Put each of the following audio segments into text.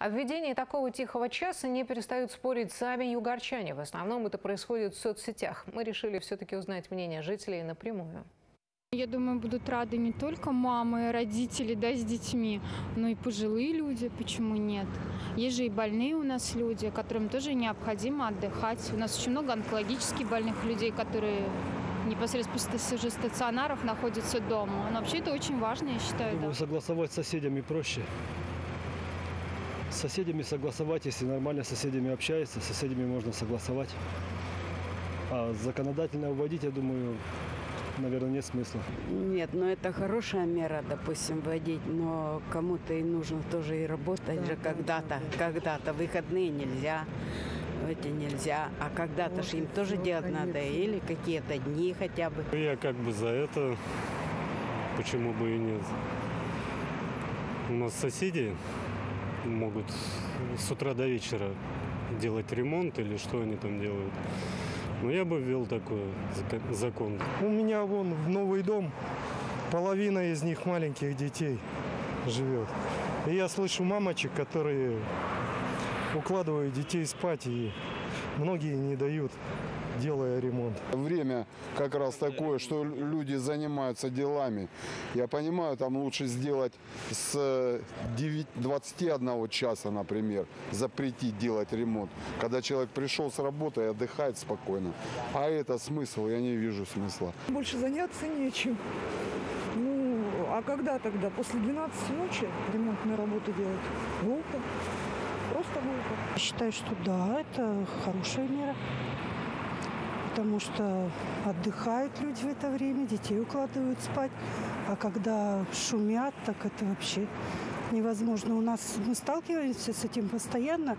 О введении такого тихого часа не перестают спорить сами югорчане. В основном это происходит в соцсетях. Мы решили все-таки узнать мнение жителей напрямую. Я думаю, будут рады не только мамы, родители да, с детьми, но и пожилые люди, почему нет. Есть же и больные у нас люди, которым тоже необходимо отдыхать. У нас очень много онкологически больных людей, которые непосредственно уже стационаров находятся дома. Но вообще это очень важно, я считаю. Думаю, Да. согласовать с соседями проще. С соседями согласовать, если нормально с соседями общается, с соседями можно согласовать. А законодательно вводить, я думаю, наверное, нет смысла. Нет, но это хорошая мера, допустим, вводить, но кому-то и нужно тоже и работать же когда-то, когда-то. Выходные нельзя, эти нельзя, а когда-то же им тоже делать надо, или какие-то дни хотя бы. Я как бы за это, почему бы и нет. У нас соседи могут с утра до вечера делать ремонт или что они там делают. Но я бы ввел такой закон. У меня вон в новый дом половина из них маленьких детей живет. И я слышу мамочек, которые укладывают детей спать, и многие не дают, делая ремонт. Время как раз такое, что люди занимаются делами. Я понимаю, там лучше сделать с 9 21 часа, например, запретить делать ремонт. Когда человек пришел с работы и отдыхает спокойно. А это смысл, я не вижу смысла. Больше заняться нечем. Ну, а когда тогда? После 12 ночи ремонтные работы делать? Глупо. Просто глупо. Считаю, что да, это хорошая мера. Потому что отдыхают люди в это время, детей укладывают спать. А когда шумят, так это вообще невозможно. У нас мы сталкиваемся с этим постоянно.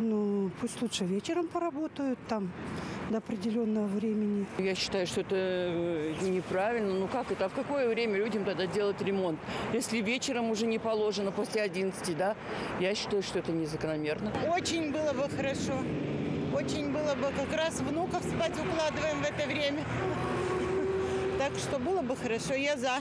Ну, пусть лучше вечером поработают там до определенного времени. Я считаю, что это э, неправильно. Ну как это? А в какое время людям тогда делать ремонт? Если вечером уже не положено, после 11, да? Я считаю, что это незакономерно. Очень было бы хорошо. Очень было бы как раз внуков спать укладываем в это время. Так что было бы хорошо. Я за.